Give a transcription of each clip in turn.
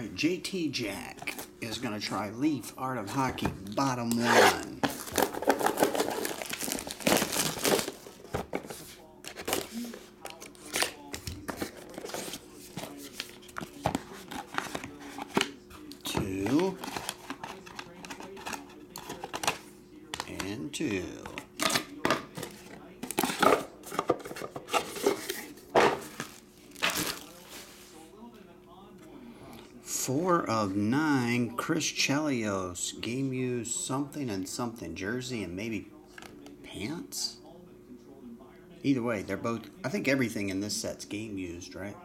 right, JT Jack is going to try Leaf Art of Hockey bottom one. Two. And two. Four of nine, Chris Chelios. Game used something and something. Jersey and maybe pants? Either way, they're both. I think everything in this set's game used, right?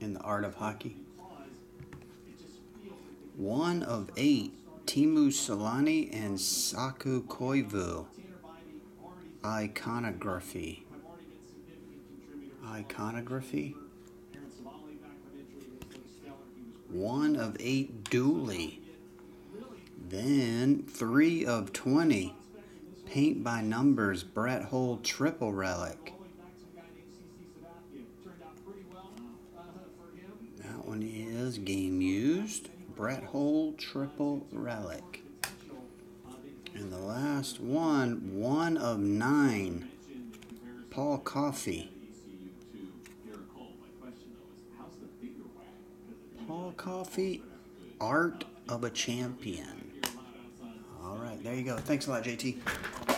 In the art of hockey. One of eight, Teemu Selanne and Saku Koivu. Iconography. Iconography? One of eight Dooley. Then three of 20. Paint by numbers, Brett Hull triple relic. That one is game used. Brett Hull triple relic. And the last one, one of nine. Paul Coffey. Paul Coffey, Art of a Champion. All right, there you go. Thanks a lot, JT.